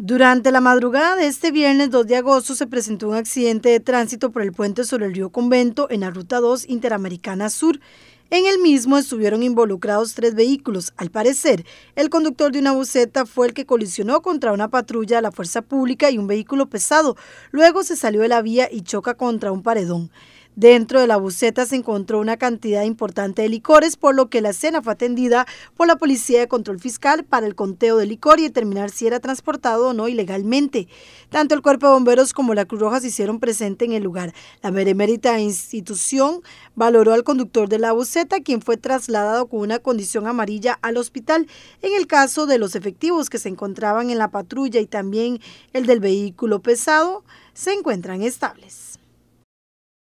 Durante la madrugada de este viernes 2 de agosto se presentó un accidente de tránsito por el puente sobre el río Convento en la Ruta 2 Interamericana Sur. En el mismo estuvieron involucrados tres vehículos. Al parecer, el conductor de una buseta fue el que colisionó contra una patrulla de la fuerza pública y un vehículo pesado. Luego se salió de la vía y choca contra un paredón. Dentro de la buceta se encontró una cantidad importante de licores, por lo que la escena fue atendida por la Policía de Control Fiscal para el conteo de licor y determinar si era transportado o no ilegalmente. Tanto el Cuerpo de Bomberos como la Cruz Roja se hicieron presente en el lugar. La meremérita institución valoró al conductor de la buceta, quien fue trasladado con una condición amarilla al hospital. En el caso de los efectivos que se encontraban en la patrulla y también el del vehículo pesado, se encuentran estables.